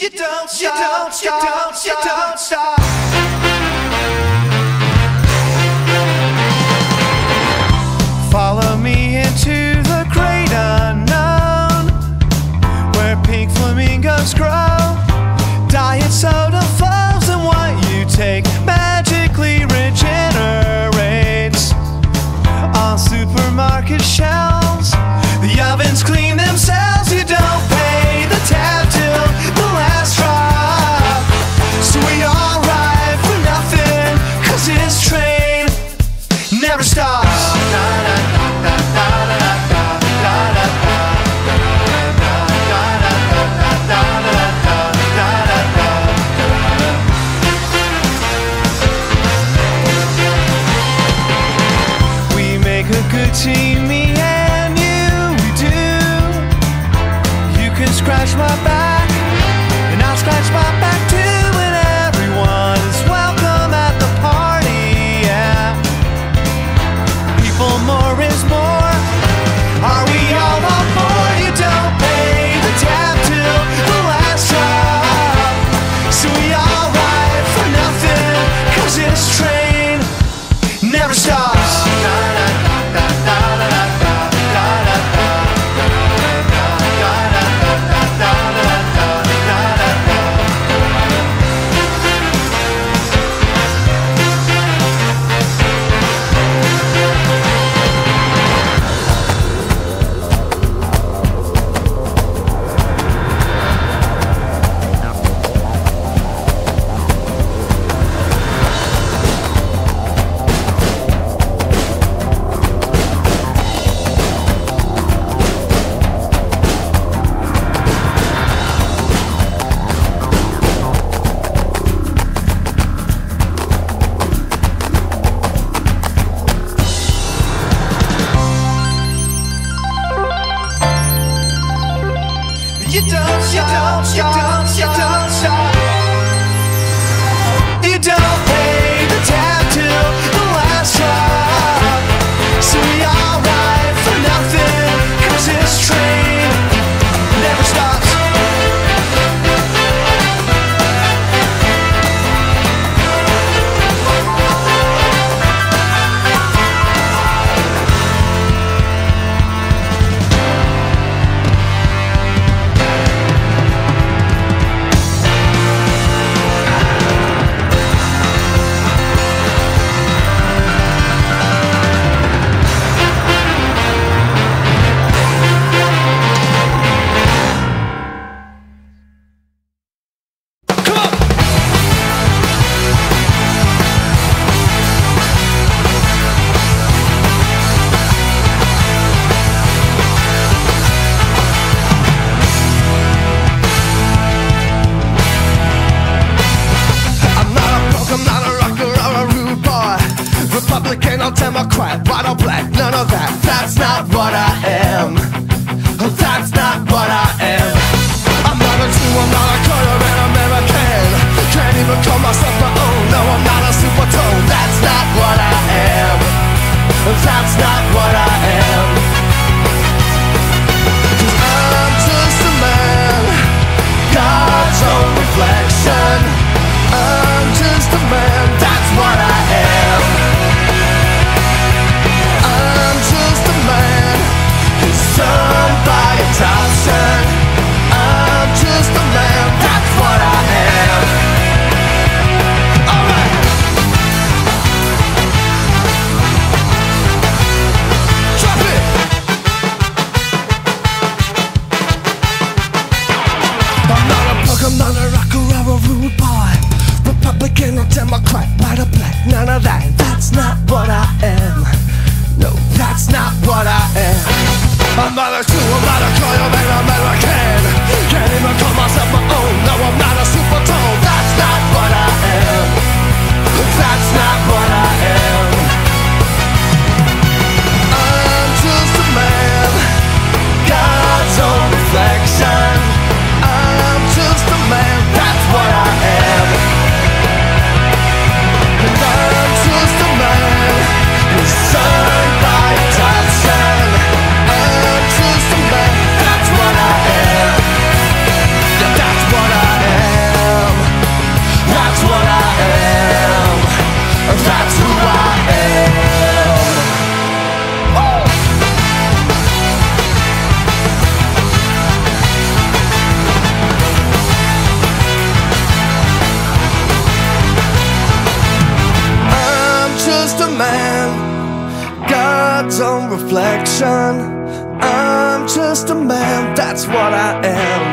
You don't stop, you don't, you don't, you don't stop. look between me and you, you do. You can scratch my back. Watch your I cry. Quite up own reflection. I'm just a man, that's what I am.